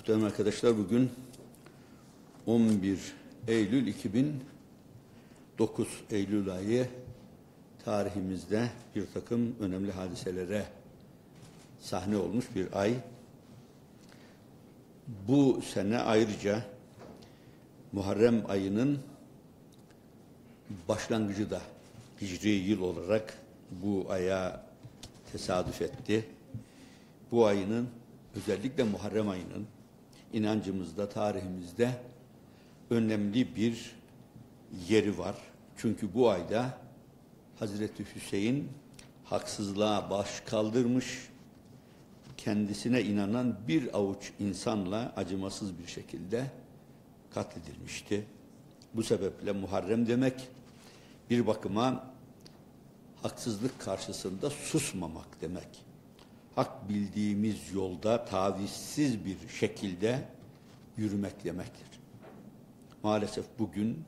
Muhterem arkadaşlar bugün 11 Eylül 2009 Eylül ayı tarihimizde bir takım önemli hadiselere sahne olmuş bir ay. Bu sene ayrıca Muharrem ayının başlangıcı da Hicri yıl olarak bu aya tesadüf etti. Bu ayının özellikle Muharrem ayının inancımızda, tarihimizde önemli bir yeri var. Çünkü bu ayda Hazreti Hüseyin haksızlığa baş kaldırmış, kendisine inanan bir avuç insanla acımasız bir şekilde katledilmişti. Bu sebeple Muharrem demek bir bakıma haksızlık karşısında susmamak demek. Hak bildiğimiz yolda tavizsiz bir şekilde yürümek demektir. Maalesef bugün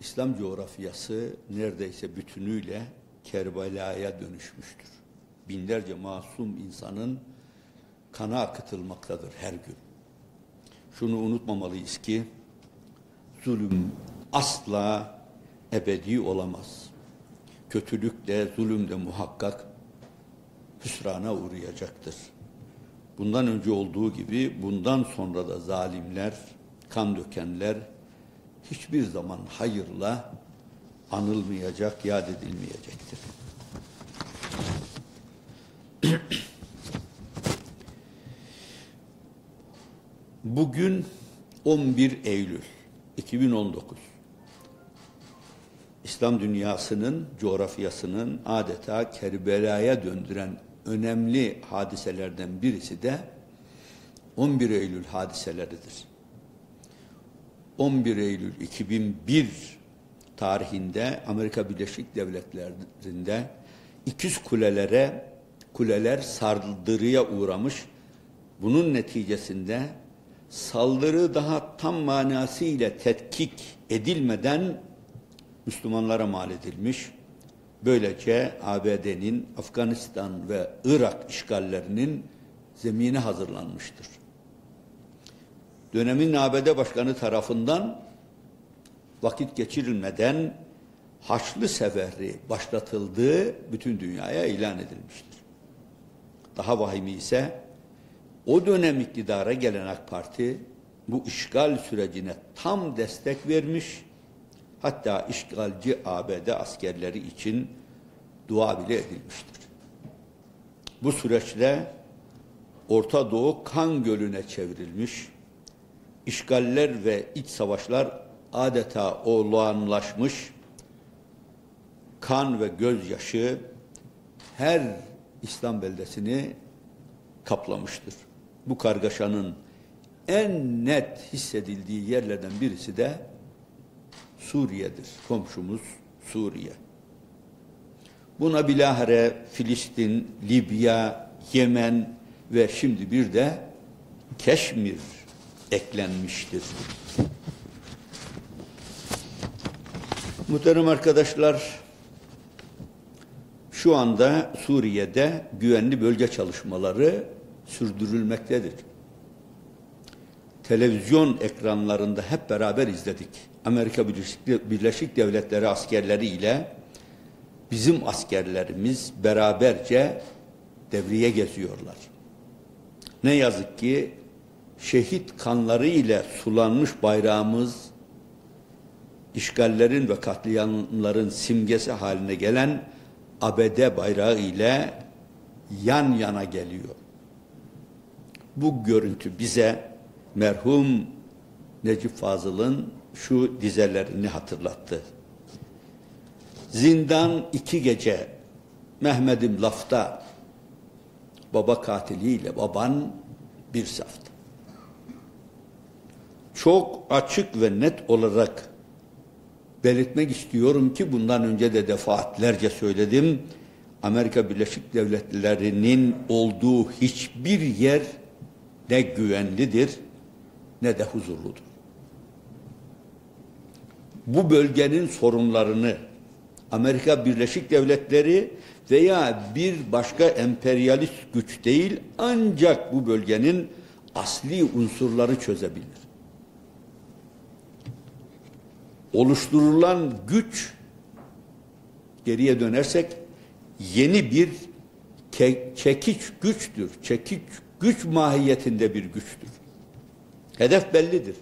İslam coğrafyası neredeyse bütünüyle Kerbela'ya dönüşmüştür. Binlerce masum insanın kana akıtılmaktadır her gün. Şunu unutmamalıyız ki zulüm asla ebedi olamaz. Kötülük de zulüm de muhakkak hüsrana uğrayacaktır. Bundan önce olduğu gibi bundan sonra da zalimler, kan dökenler hiçbir zaman hayırla anılmayacak, yad edilmeyecektir. Bugün 11 Eylül 2019. İslam dünyasının, coğrafyasının adeta Kerbela'ya döndüren önemli hadiselerden birisi de 11 Eylül hadiseleridir. 11 Eylül 2001 tarihinde Amerika Birleşik Devletleri'nde ikiz kulelere kuleler saldırıya uğramış. Bunun neticesinde saldırı daha tam manasıyla tetkik edilmeden Müslümanlara mal edilmiş. Böylece ABD'nin Afganistan ve Irak işgallerinin zemini hazırlanmıştır. Dönemin ABD Başkanı tarafından vakit geçirilmeden Haçlı Seferi başlatıldığı bütün dünyaya ilan edilmiştir. Daha vahimi ise o dönem iktidara gelen AK Parti bu işgal sürecine tam destek vermiş Hatta işgalci ABD askerleri için dua bile edilmiştir. Bu süreçte Orta Doğu kan gölüne çevrilmiş, işgaller ve iç savaşlar adeta olağanlaşmış, kan ve gözyaşı her İslam beldesini kaplamıştır. Bu kargaşanın en net hissedildiği yerlerden birisi de Suriye'dir. Komşumuz Suriye. Buna bilahare Filistin, Libya, Yemen ve şimdi bir de Keşmir eklenmiştir. Muhterem arkadaşlar, şu anda Suriye'de güvenli bölge çalışmaları sürdürülmektedir. Televizyon ekranlarında hep beraber izledik. Amerika Birleşik Devletleri askerleri ile bizim askerlerimiz beraberce devriye geziyorlar. Ne yazık ki şehit kanları ile sulanmış bayrağımız işgallerin ve katliamların simgesi haline gelen ABD bayrağı ile yan yana geliyor. Bu görüntü bize merhum Necip Fazıl'ın şu dizelerini hatırlattı. Zindan iki gece Mehmet'im lafta baba katiliyle baban bir safta. Çok açık ve net olarak belirtmek istiyorum ki bundan önce de defaatlerce söyledim. Amerika Birleşik Devletleri'nin olduğu hiçbir yer ne güvenlidir ne de huzurludur bu bölgenin sorunlarını Amerika Birleşik Devletleri veya bir başka emperyalist güç değil ancak bu bölgenin asli unsurları çözebilir. Oluşturulan güç geriye dönersek yeni bir çekiç güçtür. Çekiç güç mahiyetinde bir güçtür. Hedef bellidir.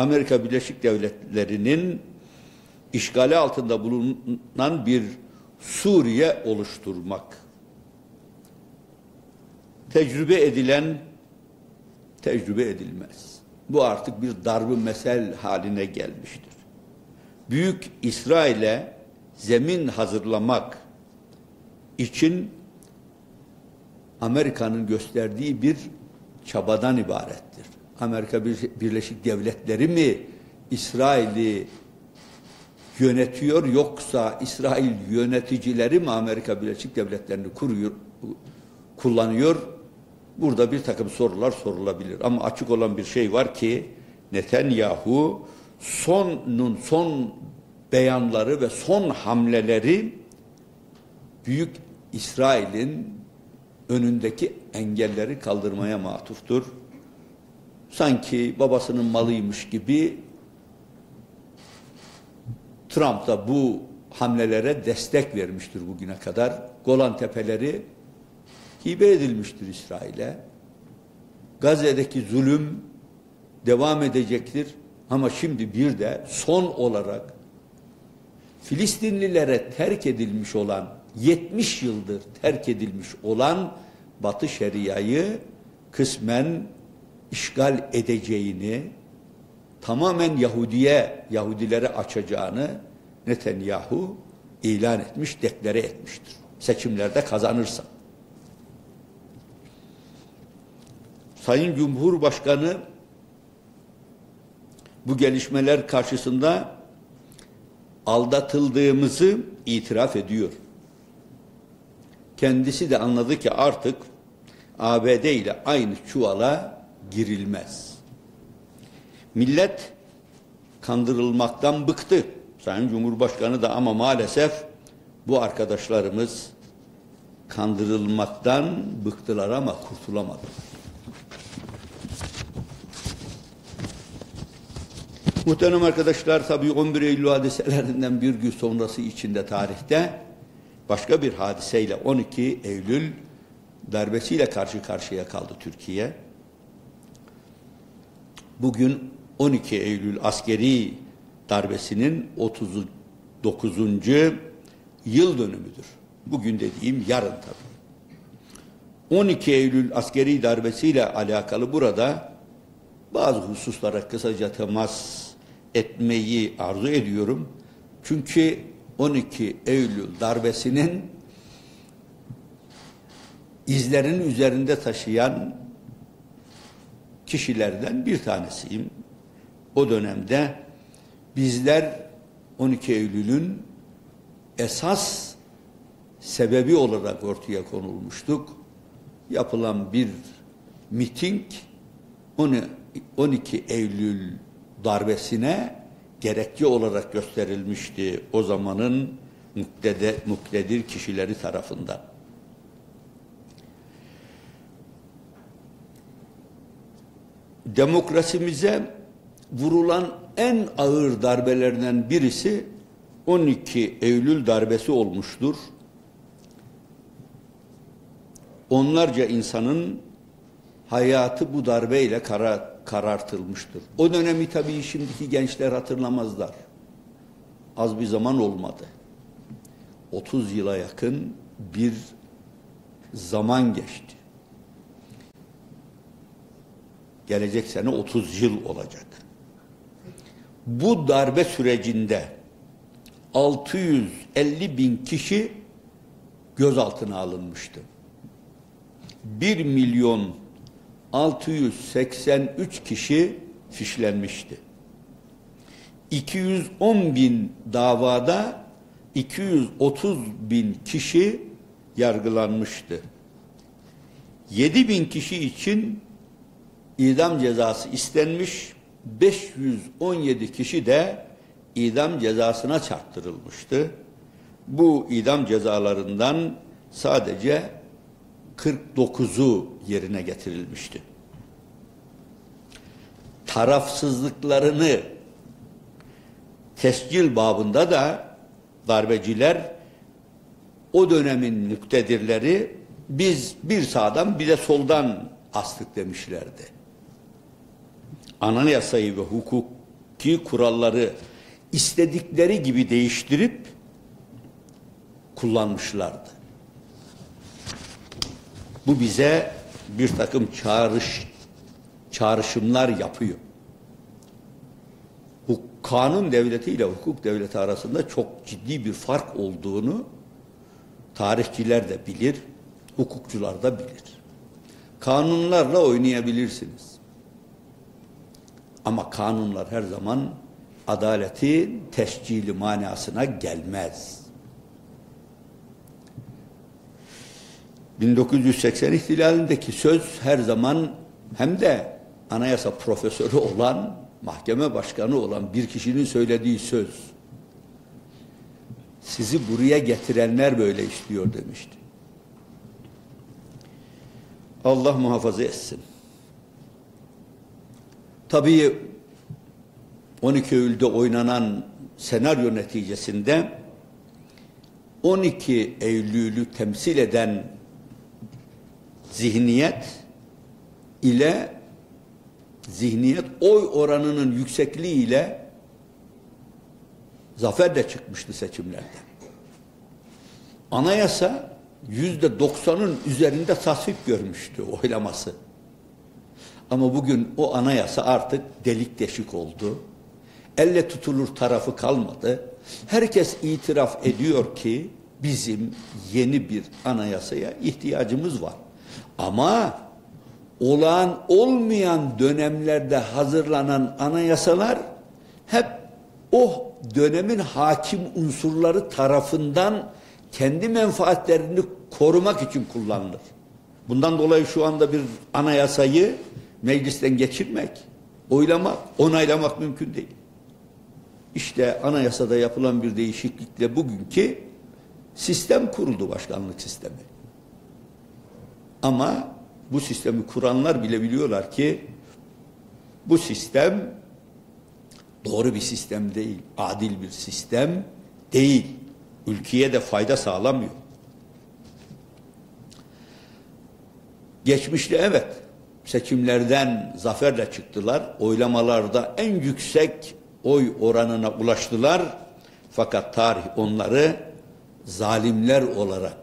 Amerika Birleşik Devletleri'nin işgali altında bulunan bir Suriye oluşturmak. Tecrübe edilen tecrübe edilmez. Bu artık bir darbı mesel haline gelmiştir. Büyük İsrail'e zemin hazırlamak için Amerika'nın gösterdiği bir çabadan ibarettir. Amerika Birleşik Devletleri mi İsrail'i yönetiyor yoksa İsrail yöneticileri mi Amerika Birleşik Devletleri'ni kuruyor, kullanıyor? Burada bir takım sorular sorulabilir. Ama açık olan bir şey var ki Netanyahu sonun son beyanları ve son hamleleri Büyük İsrail'in önündeki engelleri kaldırmaya matuftur. Sanki babasının malıymış gibi Trump da bu hamlelere destek vermiştir bugüne kadar. Golan Tepeleri hibe edilmiştir İsrail'e. Gazze'deki zulüm devam edecektir. Ama şimdi bir de son olarak Filistinlilere terk edilmiş olan 70 yıldır terk edilmiş olan Batı Şeria'yı kısmen işgal edeceğini, tamamen Yahudiye, Yahudilere açacağını Netanyahu ilan etmiş, deklare etmiştir. Seçimlerde kazanırsa. Sayın Cumhurbaşkanı bu gelişmeler karşısında aldatıldığımızı itiraf ediyor. Kendisi de anladı ki artık ABD ile aynı çuvala girilmez. Millet kandırılmaktan bıktı. Sayın Cumhurbaşkanı da ama maalesef bu arkadaşlarımız kandırılmaktan bıktılar ama kurtulamadılar. Muhterem arkadaşlar tabii 11 Eylül hadiselerinden bir gün sonrası içinde tarihte başka bir hadiseyle 12 Eylül darbesiyle karşı karşıya kaldı Türkiye. Bugün 12 Eylül askeri darbesinin 39. yıl dönümüdür. Bugün dediğim yarın tabii. 12 Eylül askeri darbesiyle alakalı burada bazı hususlara kısaca temas etmeyi arzu ediyorum. Çünkü 12 Eylül darbesinin izlerin üzerinde taşıyan kişilerden bir tanesiyim. O dönemde bizler 12 Eylül'ün esas sebebi olarak ortaya konulmuştuk. Yapılan bir miting 12 Eylül darbesine gerekçe olarak gösterilmişti o zamanın muktedir kişileri tarafından. Demokrasimize vurulan en ağır darbelerden birisi 12 Eylül darbesi olmuştur. Onlarca insanın hayatı bu darbeyle kara, karartılmıştır. O dönemi tabii şimdiki gençler hatırlamazlar. Az bir zaman olmadı. 30 yıla yakın bir zaman geçti. Gelecek sene 30 yıl olacak. Bu darbe sürecinde 650 bin kişi gözaltına alınmıştı. 1 milyon 683 kişi fişlenmişti. 210 bin davada 230 bin kişi yargılanmıştı. 7 bin kişi için idam cezası istenmiş, 517 kişi de idam cezasına çarptırılmıştı. Bu idam cezalarından sadece 49'u yerine getirilmişti. tarafsızlıklarını tescil babında da darbeciler o dönemin müktedirleri biz bir sağdan bir de soldan astık demişlerdi. Anayasayı ve hukuki kuralları istedikleri gibi değiştirip kullanmışlardı. Bu bize bir takım çağrış, çağrışımlar yapıyor. Bu kanun devleti ile hukuk devleti arasında çok ciddi bir fark olduğunu tarihçiler de bilir, hukukçular da bilir. Kanunlarla oynayabilirsiniz. Ama kanunlar her zaman adaletin tescili manasına gelmez. 1980 ihtilalindeki söz her zaman hem de anayasa profesörü olan, mahkeme başkanı olan bir kişinin söylediği söz. Sizi buraya getirenler böyle istiyor demişti. Allah muhafaza etsin. Tabii 12 Eylül'de oynanan senaryo neticesinde 12 Eylül'ü temsil eden zihniyet ile zihniyet oy oranının yüksekliği ile zafer de çıkmıştı seçimlerde. Anayasa yüzde doksanın üzerinde tasvip görmüştü oylaması. Ama bugün o anayasa artık delik deşik oldu. Elle tutulur tarafı kalmadı. Herkes itiraf ediyor ki bizim yeni bir anayasaya ihtiyacımız var. Ama olağan olmayan dönemlerde hazırlanan anayasalar hep o dönemin hakim unsurları tarafından kendi menfaatlerini korumak için kullanılır. Bundan dolayı şu anda bir anayasayı meclisten geçirmek, oylamak, onaylamak mümkün değil. İşte anayasada yapılan bir değişiklikle bugünkü sistem kuruldu başkanlık sistemi. Ama bu sistemi kuranlar bile biliyorlar ki bu sistem doğru bir sistem değil, adil bir sistem değil. Ülkeye de fayda sağlamıyor. Geçmişte evet seçimlerden zaferle çıktılar. Oylamalarda en yüksek oy oranına ulaştılar. Fakat tarih onları zalimler olarak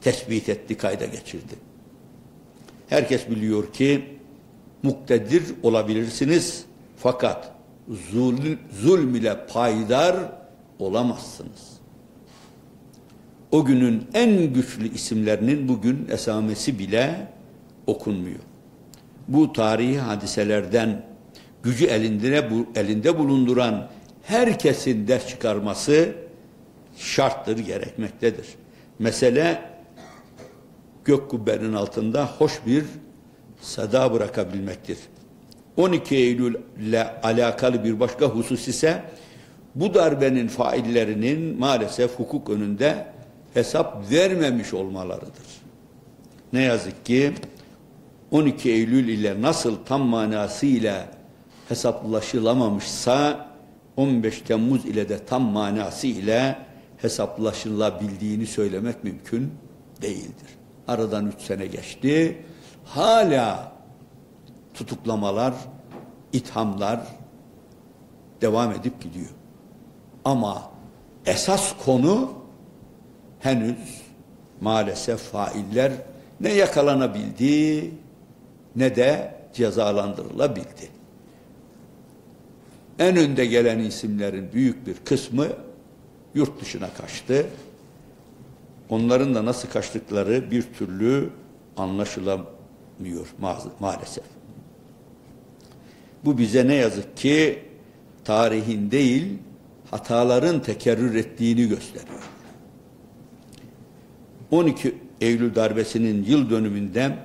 tespit etti, kayda geçirdi. Herkes biliyor ki muktedir olabilirsiniz fakat zulm, zulm ile payidar olamazsınız. O günün en güçlü isimlerinin bugün esamesi bile okunmuyor. Bu tarihi hadiselerden gücü elinde, elinde bulunduran herkesin ders çıkarması şarttır, gerekmektedir. Mesele gök kubbenin altında hoş bir sada bırakabilmektir. 12 Eylül ile alakalı bir başka husus ise bu darbenin faillerinin maalesef hukuk önünde hesap vermemiş olmalarıdır. Ne yazık ki 12 Eylül ile nasıl tam manasıyla hesaplaşılamamışsa 15 Temmuz ile de tam manası ile hesaplaşılabildiğini söylemek mümkün değildir. Aradan üç sene geçti. Hala tutuklamalar, ithamlar devam edip gidiyor. Ama esas konu henüz maalesef failler ne yakalanabildi ne de cezalandırılabildi. En önde gelen isimlerin büyük bir kısmı yurt dışına kaçtı. Onların da nasıl kaçtıkları bir türlü anlaşılamıyor maalesef. Bu bize ne yazık ki tarihin değil hataların tekerrür ettiğini gösteriyor. 12 Eylül darbesinin yıl dönümünde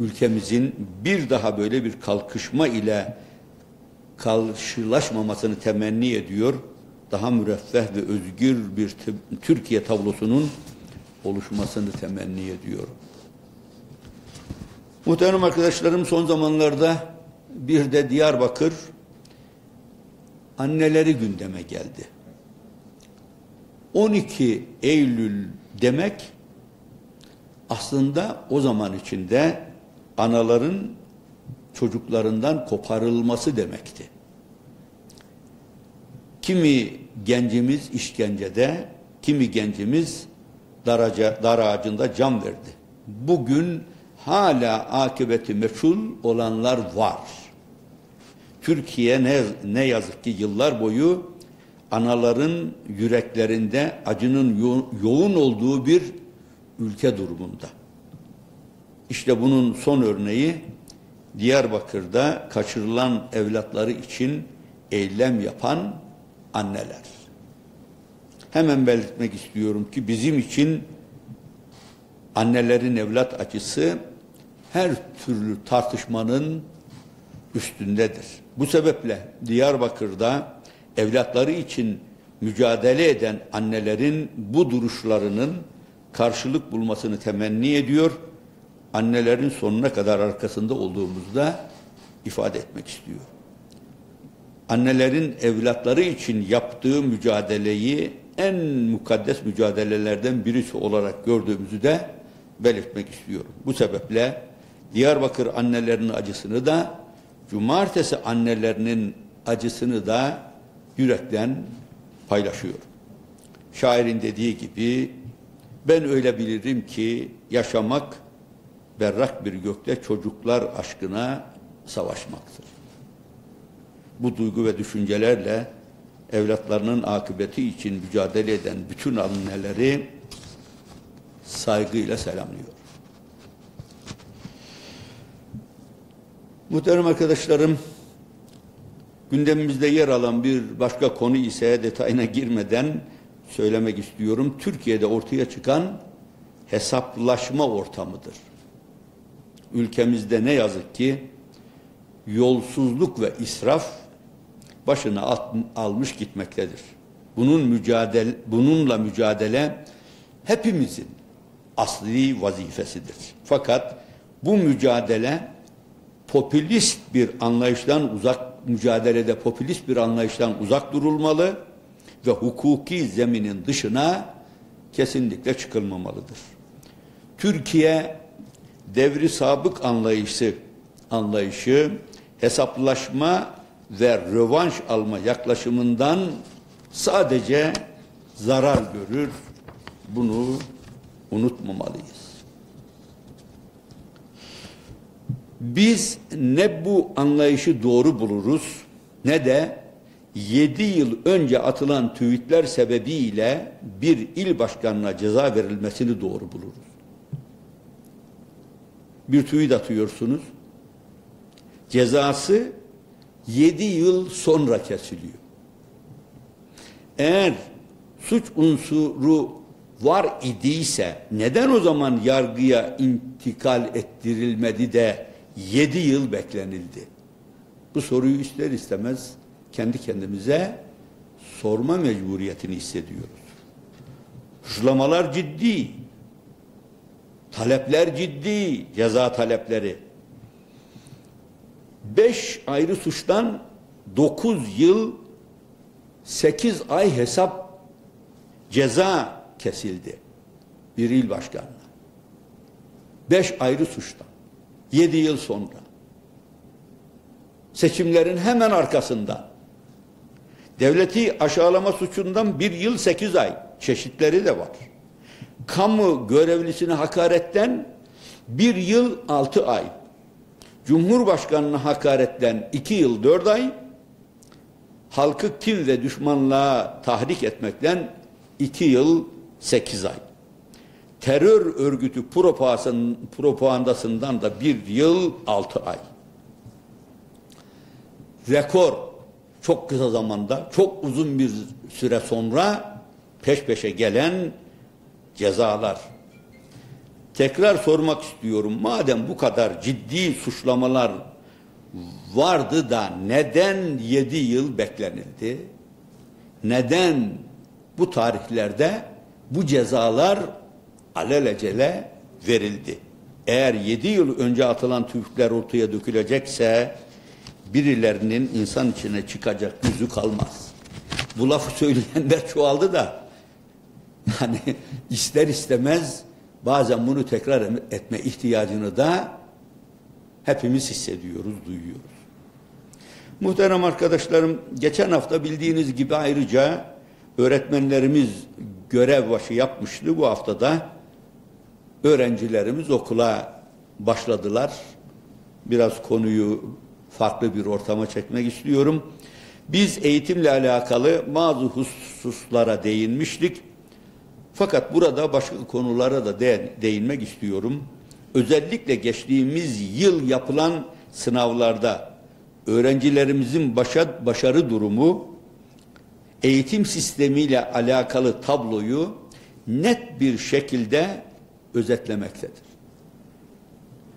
ülkemizin bir daha böyle bir kalkışma ile karşılaşmamasını temenni ediyor. Daha müreffeh ve özgür bir Türkiye tablosunun oluşmasını temenni ediyorum. Muhterem arkadaşlarım son zamanlarda bir de Diyarbakır anneleri gündeme geldi. 12 Eylül demek aslında o zaman içinde anaların çocuklarından koparılması demekti. Kimi gencimiz işkencede, kimi gencimiz daraca, dar ağacında can verdi. Bugün hala akıbeti meçhul olanlar var. Türkiye ne, ne yazık ki yıllar boyu anaların yüreklerinde acının yo yoğun olduğu bir ülke durumunda. İşte bunun son örneği Diyarbakır'da kaçırılan evlatları için eylem yapan anneler. Hemen belirtmek istiyorum ki bizim için annelerin evlat acısı her türlü tartışmanın üstündedir. Bu sebeple Diyarbakır'da evlatları için mücadele eden annelerin bu duruşlarının karşılık bulmasını temenni ediyor. Annelerin sonuna kadar arkasında olduğumuzda ifade etmek istiyor. Annelerin evlatları için yaptığı mücadeleyi en mukaddes mücadelelerden birisi olarak gördüğümüzü de belirtmek istiyorum. Bu sebeple Diyarbakır annelerinin acısını da cumartesi annelerinin acısını da yürekten paylaşıyor. Şairin dediği gibi ben öyle bilirim ki yaşamak berrak bir gökte çocuklar aşkına savaşmaktır. Bu duygu ve düşüncelerle evlatlarının akıbeti için mücadele eden bütün anneleri saygıyla selamlıyor. Muhterem arkadaşlarım, gündemimizde yer alan bir başka konu ise detayına girmeden söylemek istiyorum. Türkiye'de ortaya çıkan hesaplaşma ortamıdır. Ülkemizde ne yazık ki yolsuzluk ve israf başına at, almış gitmektedir. Bunun mücadele, bununla mücadele hepimizin asli vazifesidir. Fakat bu mücadele popülist bir anlayıştan uzak mücadelede popülist bir anlayıştan uzak durulmalı ve hukuki zeminin dışına kesinlikle çıkılmamalıdır. Türkiye devri sabık anlayışı anlayışı hesaplaşma ve rövanş alma yaklaşımından sadece zarar görür. Bunu unutmamalıyız. Biz ne bu anlayışı doğru buluruz ne de 7 yıl önce atılan tweetler sebebiyle bir il başkanına ceza verilmesini doğru buluruz. Bir tweet atıyorsunuz. Cezası 7 yıl sonra kesiliyor. Eğer suç unsuru var idiyse neden o zaman yargıya intikal ettirilmedi de 7 yıl beklenildi? Bu soruyu ister istemez kendi kendimize sorma mecburiyetini hissediyoruz. Suçlamalar ciddi. Talepler ciddi. Ceza talepleri. Beş ayrı suçtan dokuz yıl sekiz ay hesap ceza kesildi. Bir il başkanına. Beş ayrı suçtan. Yedi yıl sonra. Seçimlerin hemen arkasında. Devleti aşağılama suçundan bir yıl sekiz ay. Çeşitleri de var. Kamu görevlisini hakaretten bir yıl altı ay. Cumhurbaşkanına hakaretten iki yıl dört ay. Halkı kim ve düşmanlığa tahrik etmekten iki yıl sekiz ay. Terör örgütü propagandasından da bir yıl altı ay. Rekor çok kısa zamanda, çok uzun bir süre sonra peş peşe gelen cezalar. Tekrar sormak istiyorum. Madem bu kadar ciddi suçlamalar vardı da neden yedi yıl beklenildi? Neden bu tarihlerde bu cezalar alelacele verildi? Eğer yedi yıl önce atılan tüfekler ortaya dökülecekse birilerinin insan içine çıkacak yüzü kalmaz. Bu lafı söyleyenler çoğaldı da yani ister istemez bazen bunu tekrar etme ihtiyacını da hepimiz hissediyoruz, duyuyoruz. Muhterem arkadaşlarım, geçen hafta bildiğiniz gibi ayrıca öğretmenlerimiz görev başı yapmıştı. Bu haftada öğrencilerimiz okula başladılar. Biraz konuyu farklı bir ortama çekmek istiyorum. Biz eğitimle alakalı bazı hususlara değinmiştik. Fakat burada başka konulara da değinmek istiyorum. Özellikle geçtiğimiz yıl yapılan sınavlarda öğrencilerimizin başa, başarı durumu eğitim sistemiyle alakalı tabloyu net bir şekilde özetlemektedir.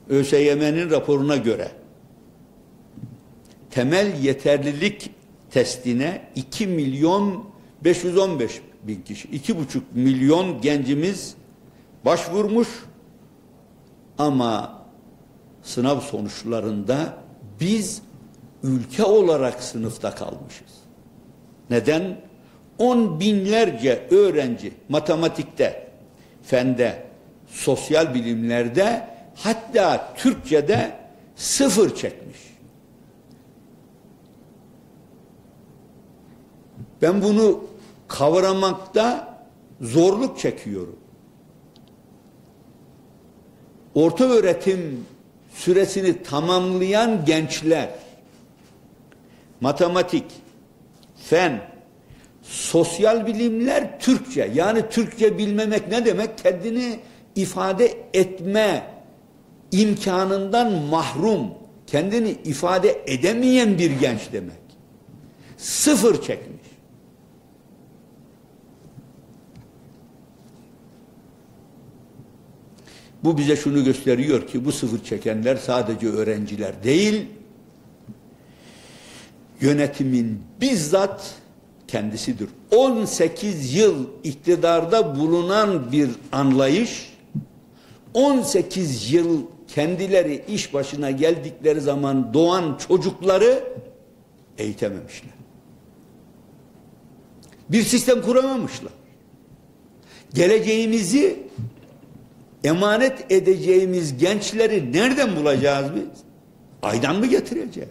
ÖSYM'nin raporuna göre temel yeterlilik testine 2 milyon 515 bin kişi, 2,5 milyon gencimiz başvurmuş ama sınav sonuçlarında biz ülke olarak sınıfta kalmışız. Neden? On binlerce öğrenci matematikte, fende, sosyal bilimlerde hatta Türkçe'de sıfır çekmiş. Ben bunu kavramakta zorluk çekiyorum. Orta öğretim süresini tamamlayan gençler matematik, fen, sosyal bilimler Türkçe. Yani Türkçe bilmemek ne demek? Kendini ifade etme imkanından mahrum, kendini ifade edemeyen bir genç demek. Sıfır çekmiş. Bu bize şunu gösteriyor ki bu sıfır çekenler sadece öğrenciler değil, yönetimin bizzat kendisidir. 18 yıl iktidarda bulunan bir anlayış 18 yıl kendileri iş başına geldikleri zaman doğan çocukları eğitememişler. Bir sistem kuramamışlar. Geleceğimizi emanet edeceğimiz gençleri nereden bulacağız biz? Aydan mı getireceğiz?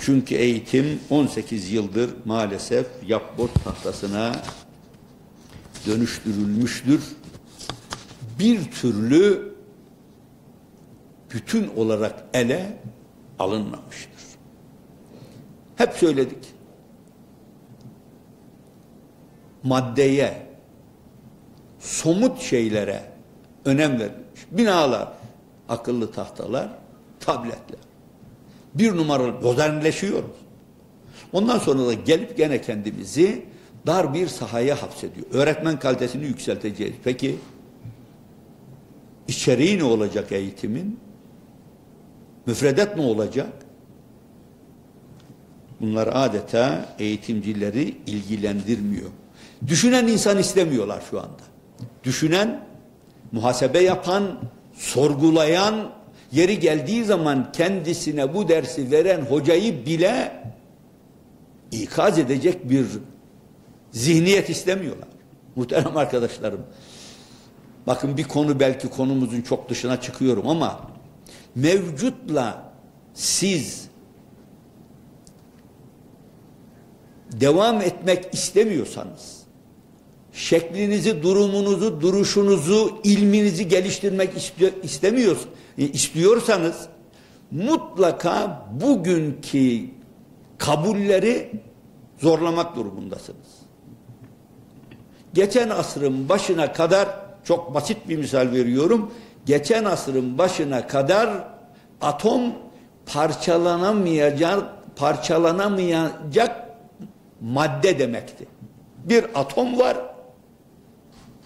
Çünkü eğitim 18 yıldır maalesef yapbot tahtasına dönüştürülmüştür. Bir türlü bütün olarak ele alınmamıştır. Hep söyledik. Maddeye, somut şeylere önem verilmiş. Binalar, akıllı tahtalar, tabletler bir numaralı modernleşiyoruz. Ondan sonra da gelip gene kendimizi dar bir sahaya hapsediyor. Öğretmen kalitesini yükselteceğiz. Peki içeriği ne olacak eğitimin? Müfredat ne olacak? Bunlar adeta eğitimcileri ilgilendirmiyor. Düşünen insan istemiyorlar şu anda. Düşünen, muhasebe yapan, sorgulayan, Yeri geldiği zaman kendisine bu dersi veren hocayı bile ikaz edecek bir zihniyet istemiyorlar. Muhterem arkadaşlarım. Bakın bir konu belki konumuzun çok dışına çıkıyorum ama mevcutla siz devam etmek istemiyorsanız şeklinizi, durumunuzu, duruşunuzu, ilminizi geliştirmek istemiyorsunuz, e, istiyorsanız mutlaka bugünkü kabulleri zorlamak durumundasınız. Geçen asrın başına kadar çok basit bir misal veriyorum. Geçen asrın başına kadar atom parçalanamayacak parçalanamayacak madde demekti. Bir atom var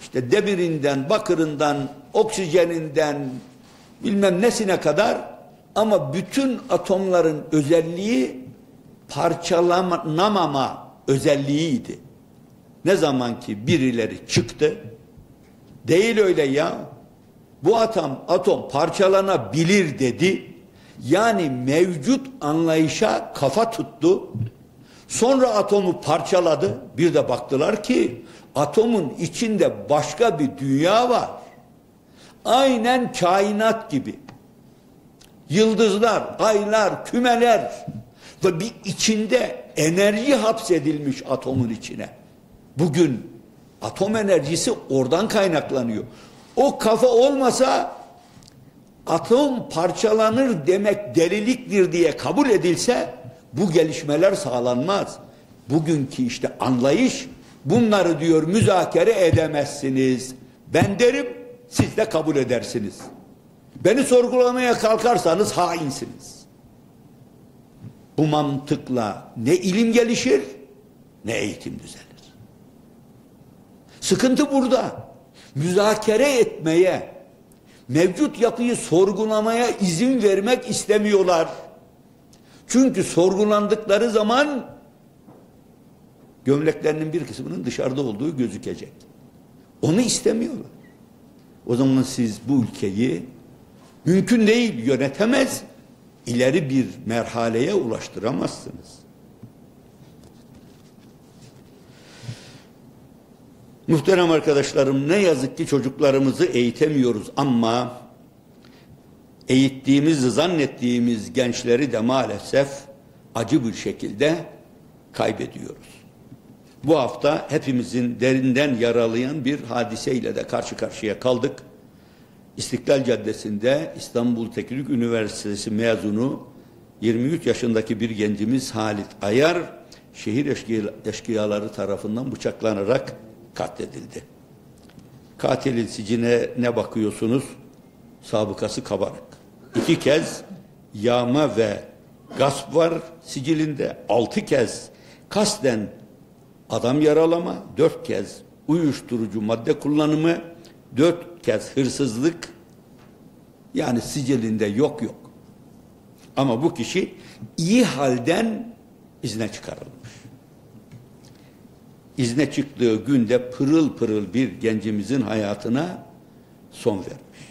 işte demirinden, bakırından, oksijeninden bilmem nesine kadar ama bütün atomların özelliği parçalanamama özelliğiydi. Ne zaman ki birileri çıktı değil öyle ya Bu atom, atom parçalanabilir dedi. Yani mevcut anlayışa kafa tuttu. Sonra atomu parçaladı. Bir de baktılar ki atomun içinde başka bir dünya var. Aynen kainat gibi. Yıldızlar, aylar, kümeler ve bir içinde enerji hapsedilmiş atomun içine. Bugün atom enerjisi oradan kaynaklanıyor. O kafa olmasa atom parçalanır demek deliliktir diye kabul edilse bu gelişmeler sağlanmaz. Bugünkü işte anlayış bunları diyor müzakere edemezsiniz. Ben derim siz de kabul edersiniz. Beni sorgulamaya kalkarsanız hainsiniz. Bu mantıkla ne ilim gelişir ne eğitim düzelir. Sıkıntı burada. Müzakere etmeye, mevcut yapıyı sorgulamaya izin vermek istemiyorlar. Çünkü sorgulandıkları zaman gömleklerinin bir kısmının dışarıda olduğu gözükecek. Onu istemiyorlar. O zaman siz bu ülkeyi mümkün değil yönetemez, ileri bir merhaleye ulaştıramazsınız. Muhterem arkadaşlarım ne yazık ki çocuklarımızı eğitemiyoruz ama eğittiğimiz, zannettiğimiz gençleri de maalesef acı bir şekilde kaybediyoruz. Bu hafta hepimizin derinden yaralayan bir hadiseyle de karşı karşıya kaldık. İstiklal Caddesi'nde İstanbul Teknik Üniversitesi mezunu 23 yaşındaki bir gencimiz Halit Ayar şehir eşkıyaları tarafından bıçaklanarak katledildi. Katilin sicine ne bakıyorsunuz? Sabıkası kabarık. İki kez yağma ve gasp var sicilinde. Altı kez kasten adam yaralama, dört kez uyuşturucu madde kullanımı, dört kez hırsızlık yani sicilinde yok yok. Ama bu kişi iyi halden izne çıkarılmış izne çıktığı günde pırıl pırıl bir gencimizin hayatına son vermiş.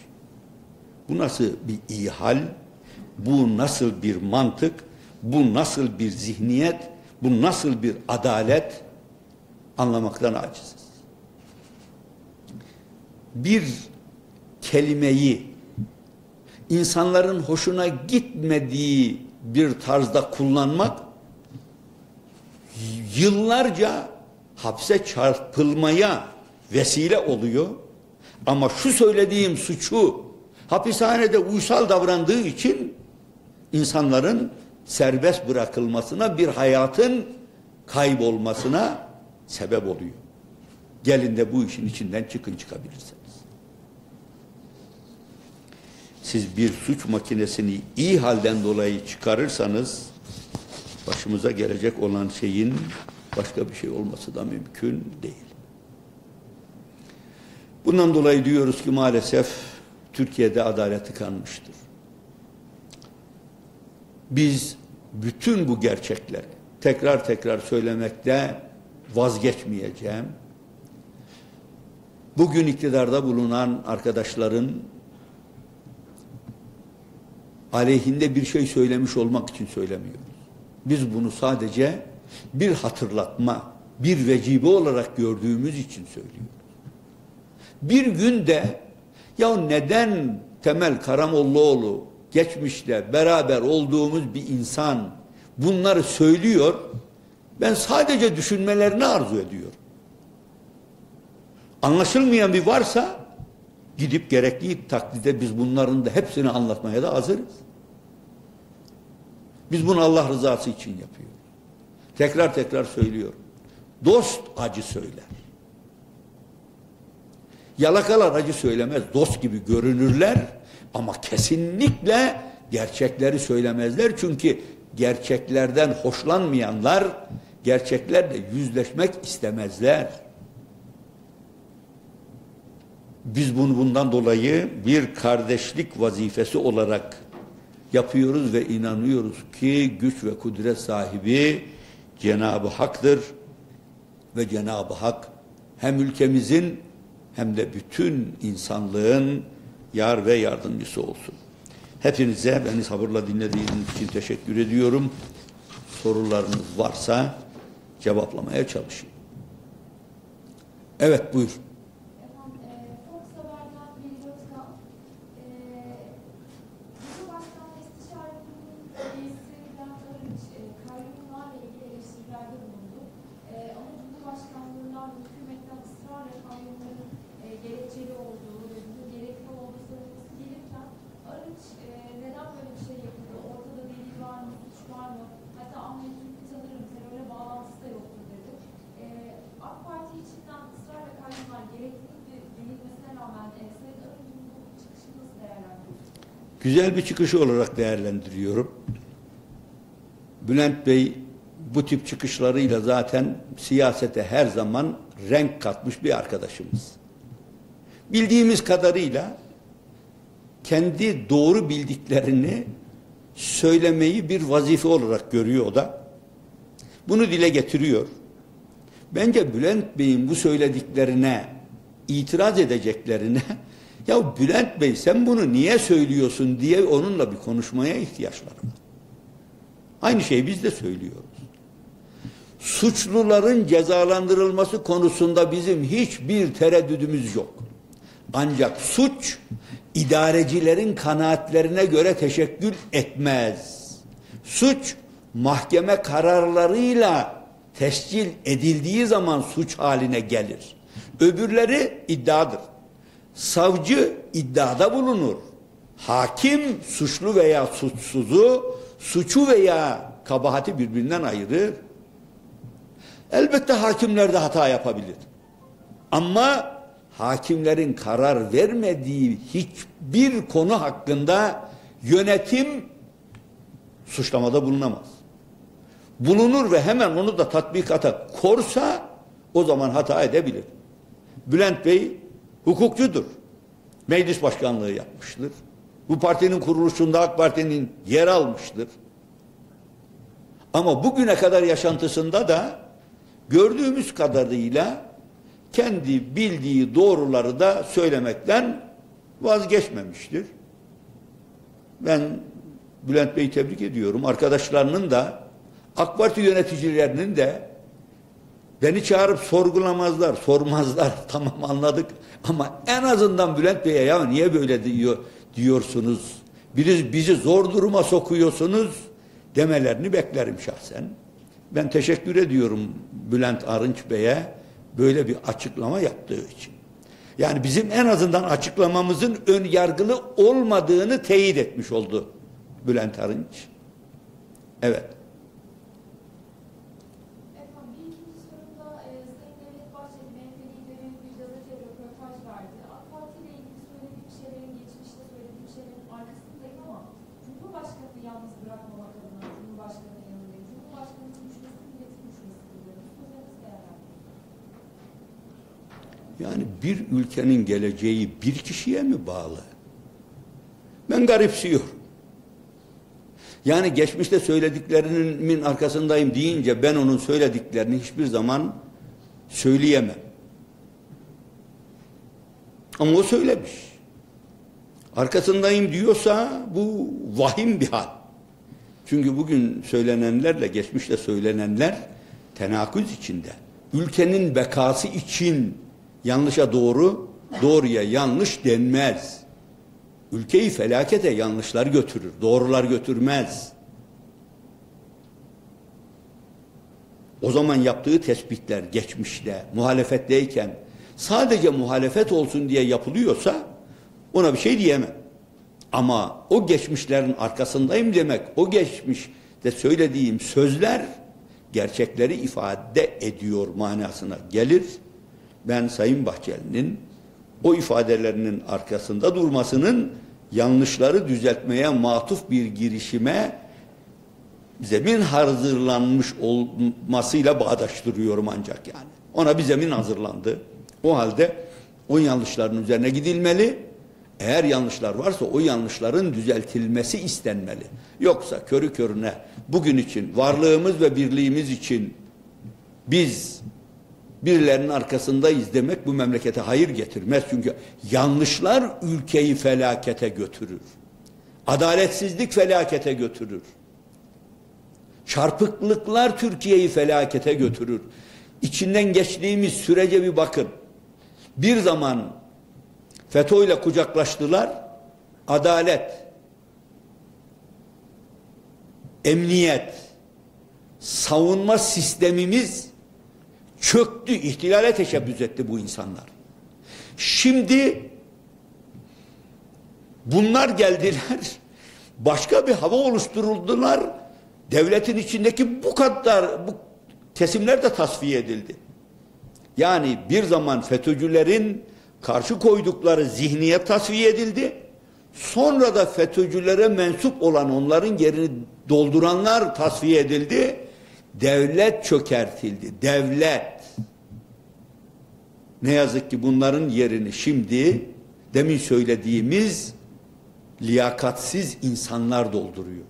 Bu nasıl bir iyi hal? Bu nasıl bir mantık? Bu nasıl bir zihniyet? Bu nasıl bir adalet? Anlamaktan aciziz. Bir kelimeyi insanların hoşuna gitmediği bir tarzda kullanmak yıllarca hapse çarpılmaya vesile oluyor. Ama şu söylediğim suçu hapishanede uysal davrandığı için insanların serbest bırakılmasına bir hayatın kaybolmasına sebep oluyor. Gelin de bu işin içinden çıkın çıkabilirsiniz. Siz bir suç makinesini iyi halden dolayı çıkarırsanız başımıza gelecek olan şeyin Başka bir şey olması da mümkün değil. Bundan dolayı diyoruz ki maalesef Türkiye'de adalet tıkanmıştır. Biz bütün bu gerçekleri tekrar tekrar söylemekte vazgeçmeyeceğim. Bugün iktidarda bulunan arkadaşların aleyhinde bir şey söylemiş olmak için söylemiyoruz. Biz bunu sadece bir hatırlatma, bir vecibe olarak gördüğümüz için söylüyoruz. Bir günde ya neden Temel Karamollaoğlu geçmişte beraber olduğumuz bir insan bunları söylüyor. Ben sadece düşünmelerini arzu ediyorum. Anlaşılmayan bir varsa gidip gerekli taklide biz bunların da hepsini anlatmaya da hazırız. Biz bunu Allah rızası için yapıyoruz. Tekrar tekrar söylüyorum. Dost acı söyler. Yalakalar acı söylemez. Dost gibi görünürler ama kesinlikle gerçekleri söylemezler. Çünkü gerçeklerden hoşlanmayanlar gerçeklerle yüzleşmek istemezler. Biz bunu bundan dolayı bir kardeşlik vazifesi olarak yapıyoruz ve inanıyoruz ki güç ve kudret sahibi Cenab-ı Hak'tır ve Cenab-ı Hak hem ülkemizin hem de bütün insanlığın yar ve yardımcısı olsun. Hepinize beni sabırla dinlediğiniz için teşekkür ediyorum. Sorularınız varsa cevaplamaya çalışayım. Evet buyur. Efendim, e, Fox Haber'den Bilgi Özkan, e, Cumhurbaşkanlığı İstişare Kurulu'nun üyesi Bülent Arınç, e, kayyumlarla ilgili eleştirilerde bulundu. E, ama Cumhurbaşkanlığından hükümetten ısrarla kayyumların e, gerekçeli olduğu ve bunun gerekli olduğu savunması gelirken Arınç e, neden böyle bir şey yapıldı, ortada delil var mı, suç var mı, hatta Ahmet Türk'ü tanırım, terörle bağlantısı da yoktur dedi. E, AK Parti içinden ısrarla kayyumlar gerekli denilmesine rağmen e, Sayın Arınç'ın bu çıkışını nasıl değerlendiriyorsunuz? Güzel bir çıkışı olarak değerlendiriyorum. Bülent Bey bu tip çıkışlarıyla zaten siyasete her zaman renk katmış bir arkadaşımız. Bildiğimiz kadarıyla kendi doğru bildiklerini söylemeyi bir vazife olarak görüyor o da. Bunu dile getiriyor. Bence Bülent Bey'in bu söylediklerine itiraz edeceklerine ya Bülent Bey sen bunu niye söylüyorsun diye onunla bir konuşmaya ihtiyaçları var. Aynı şeyi biz de söylüyoruz. Suçluların cezalandırılması konusunda bizim hiçbir tereddüdümüz yok. Ancak suç idarecilerin kanaatlerine göre teşekkül etmez. Suç mahkeme kararlarıyla tescil edildiği zaman suç haline gelir. Öbürleri iddiadır. Savcı iddiada bulunur. Hakim suçlu veya suçsuzu, suçu veya kabahati birbirinden ayırır. Elbette hakimler de hata yapabilir. Ama hakimlerin karar vermediği hiçbir konu hakkında yönetim suçlamada bulunamaz. Bulunur ve hemen onu da tatbikata korsa o zaman hata edebilir. Bülent Bey hukukçudur. Meclis başkanlığı yapmıştır. Bu partinin kuruluşunda AK Parti'nin yer almıştır. Ama bugüne kadar yaşantısında da gördüğümüz kadarıyla kendi bildiği doğruları da söylemekten vazgeçmemiştir. Ben Bülent Bey'i tebrik ediyorum. Arkadaşlarının da AK Parti yöneticilerinin de beni çağırıp sorgulamazlar, sormazlar. Tamam anladık. Ama en azından Bülent Bey'e ya niye böyle diyor diyorsunuz? Bizi, bizi zor duruma sokuyorsunuz demelerini beklerim şahsen. Ben teşekkür ediyorum Bülent Arınç Bey'e böyle bir açıklama yaptığı için. Yani bizim en azından açıklamamızın ön yargılı olmadığını teyit etmiş oldu Bülent Arınç. Evet. Efendim bir ikinci sorumda e, Sayın Devlet Bahçeli MHP lideri bir gazeteye röportaj verdi. AK Parti ile ilgili söylediğim şeylerin, geçmişte söylediğim şeylerin arkasındayım ama Cumhurbaşkanı'nı yalnız bırakmamak adına Cumhurbaşkanı'nın yanındayım. Cumhurbaşkanı'nın düşmesi milletin düşmesidir diyor. Bu sözlerinizi değerlendiriyorsunuz. Yani bir ülkenin geleceği bir kişiye mi bağlı? Ben garipsiyorum. Yani geçmişte söylediklerinin arkasındayım deyince ben onun söylediklerini hiçbir zaman söyleyemem. Ama o söylemiş. Arkasındayım diyorsa bu vahim bir hal. Çünkü bugün söylenenlerle geçmişte söylenenler tenaküz içinde. Ülkenin bekası için yanlışa doğru, doğruya yanlış denmez. Ülkeyi felakete yanlışlar götürür, doğrular götürmez. O zaman yaptığı tespitler geçmişte, muhalefetteyken sadece muhalefet olsun diye yapılıyorsa ona bir şey diyemem. Ama o geçmişlerin arkasındayım demek, o geçmişte söylediğim sözler gerçekleri ifade ediyor manasına gelir. Ben Sayın Bahçeli'nin o ifadelerinin arkasında durmasının yanlışları düzeltmeye matuf bir girişime zemin hazırlanmış olmasıyla bağdaştırıyorum ancak yani. Ona bir zemin hazırlandı. O halde o yanlışların üzerine gidilmeli. Eğer yanlışlar varsa o yanlışların düzeltilmesi istenmeli. Yoksa körü körüne bugün için varlığımız ve birliğimiz için biz birilerinin arkasındayız demek bu memlekete hayır getirmez. Çünkü yanlışlar ülkeyi felakete götürür. Adaletsizlik felakete götürür. Çarpıklıklar Türkiye'yi felakete götürür. İçinden geçtiğimiz sürece bir bakın. Bir zaman FETÖ ile kucaklaştılar. Adalet, emniyet, savunma sistemimiz çöktü, ihtilale teşebbüs etti bu insanlar. Şimdi bunlar geldiler, başka bir hava oluşturuldular. Devletin içindeki bu kadar bu kesimler de tasfiye edildi. Yani bir zaman FETÖ'cülerin karşı koydukları zihniyet tasfiye edildi. Sonra da FETÖ'cülere mensup olan onların yerini dolduranlar tasfiye edildi. Devlet çökertildi. Devlet. Ne yazık ki bunların yerini şimdi demin söylediğimiz liyakatsiz insanlar dolduruyor.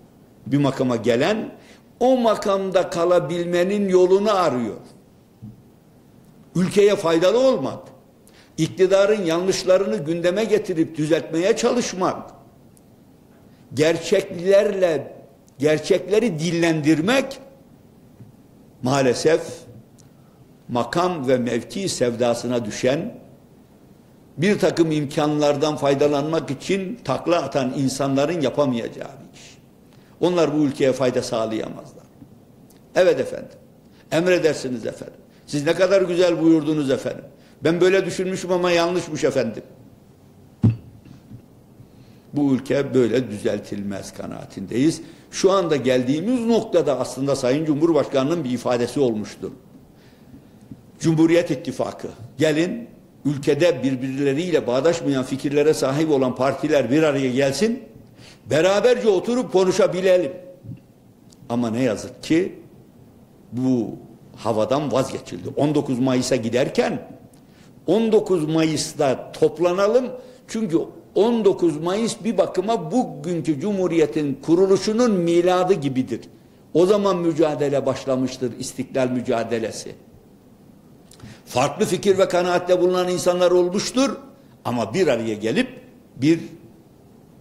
Bir makama gelen o makamda kalabilmenin yolunu arıyor. Ülkeye faydalı olmak, iktidarın yanlışlarını gündeme getirip düzeltmeye çalışmak, gerçeklerle gerçekleri dillendirmek maalesef makam ve mevki sevdasına düşen bir takım imkanlardan faydalanmak için takla atan insanların yapamayacağı bir iş. Onlar bu ülkeye fayda sağlayamazlar. Evet efendim. Emredersiniz efendim. Siz ne kadar güzel buyurdunuz efendim. Ben böyle düşünmüşüm ama yanlışmış efendim. Bu ülke böyle düzeltilmez kanaatindeyiz. Şu anda geldiğimiz noktada aslında Sayın Cumhurbaşkanı'nın bir ifadesi olmuştur. Cumhuriyet İttifakı. Gelin ülkede birbirleriyle bağdaşmayan fikirlere sahip olan partiler bir araya gelsin. Beraberce oturup konuşabilelim. Ama ne yazık ki bu havadan vazgeçildi. 19 Mayıs'a giderken 19 Mayıs'ta toplanalım. Çünkü 19 Mayıs bir bakıma bugünkü Cumhuriyet'in kuruluşunun miladı gibidir. O zaman mücadele başlamıştır, istiklal mücadelesi. Farklı fikir ve kanaatte bulunan insanlar olmuştur ama bir araya gelip bir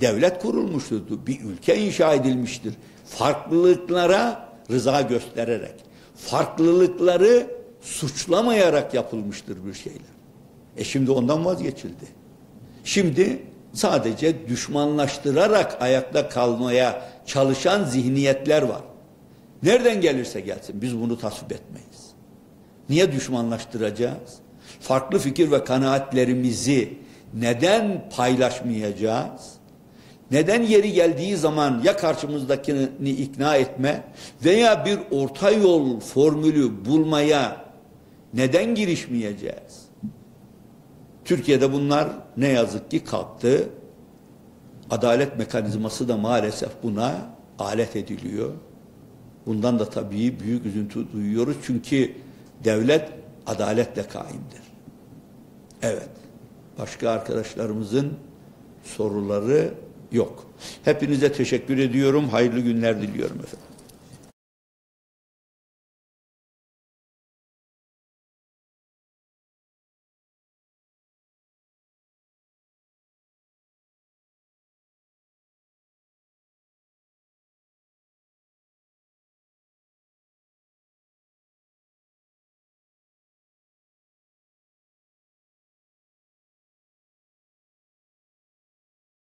devlet kurulmuştur, bir ülke inşa edilmiştir. Farklılıklara rıza göstererek, farklılıkları suçlamayarak yapılmıştır bir şeyler. E şimdi ondan vazgeçildi. Şimdi sadece düşmanlaştırarak ayakta kalmaya çalışan zihniyetler var. Nereden gelirse gelsin biz bunu tasvip etmeyiz. Niye düşmanlaştıracağız? Farklı fikir ve kanaatlerimizi neden paylaşmayacağız? Neden yeri geldiği zaman ya karşımızdakini ikna etme veya bir orta yol formülü bulmaya neden girişmeyeceğiz? Türkiye'de bunlar ne yazık ki kalktı. Adalet mekanizması da maalesef buna alet ediliyor. Bundan da tabii büyük üzüntü duyuyoruz. Çünkü devlet adaletle kaimdir. Evet. Başka arkadaşlarımızın soruları yok. Hepinize teşekkür ediyorum. Hayırlı günler diliyorum efendim.